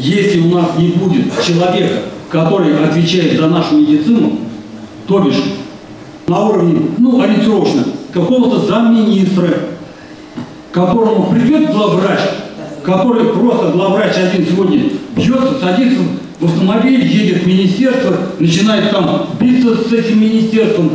если у нас не будет человека, который отвечает за нашу медицину, то бишь на уровне, ну, ориентировочно, какого-то замминистра, которому придет главврач, который просто главврач один сегодня бьется, садится в автомобиль, едет в министерство, начинает там биться с этим министерством,